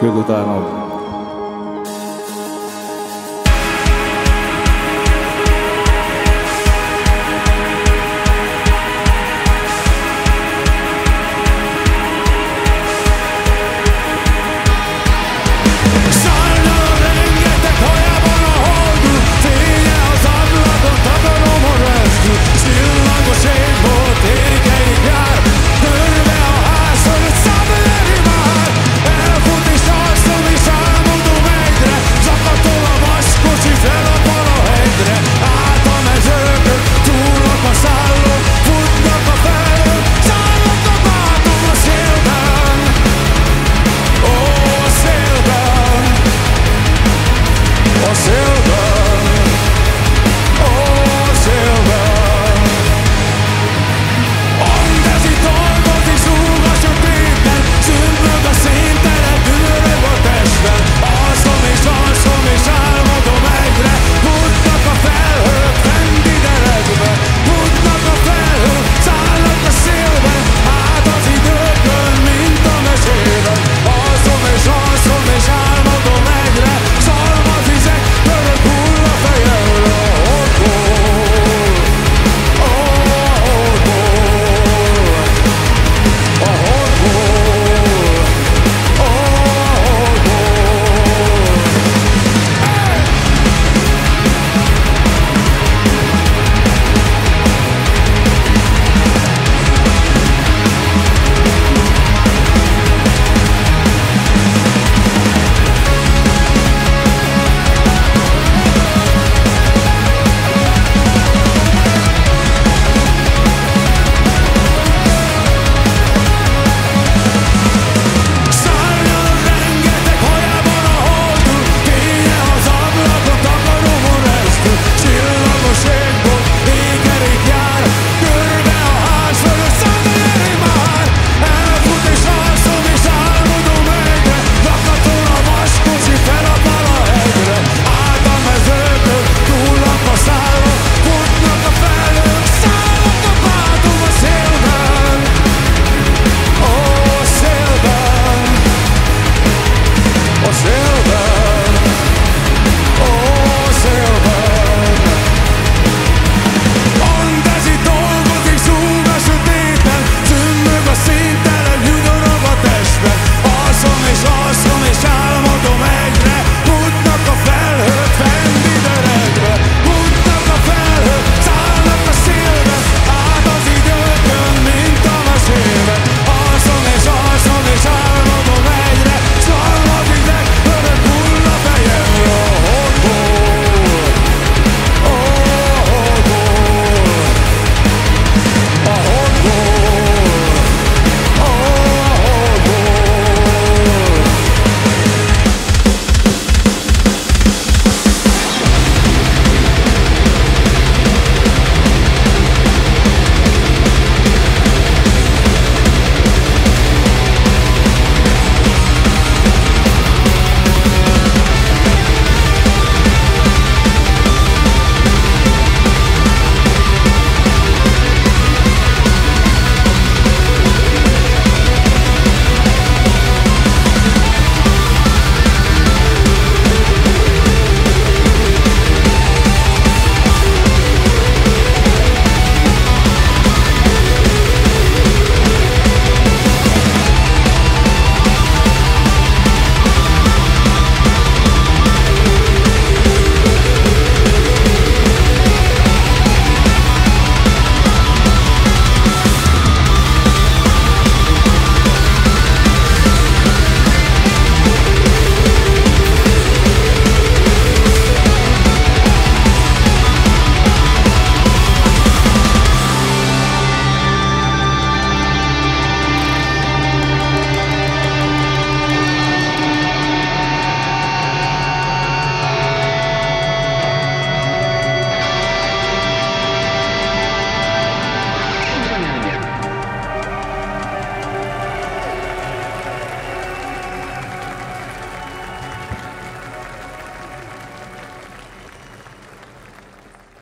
Gurudhanam.